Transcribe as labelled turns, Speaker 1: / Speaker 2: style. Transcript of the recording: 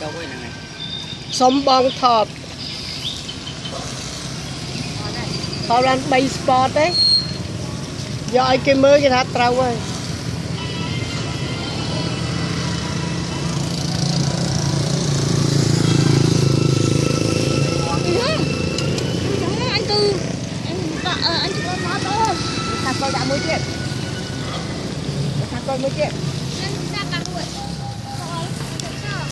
Speaker 1: ចុះវិញហ្នឹងហើយ
Speaker 2: សុំបងថតថតបាន3 spot ទេយកឲ្យគេមើលគេថាត្រូវហើយ
Speaker 3: anh tư anh gọi ờ, anh chụp nó thôi
Speaker 1: ខាងកុយដាក់មួយទៀតខាងកុយមួយទៀត
Speaker 3: anh ra cả đuổi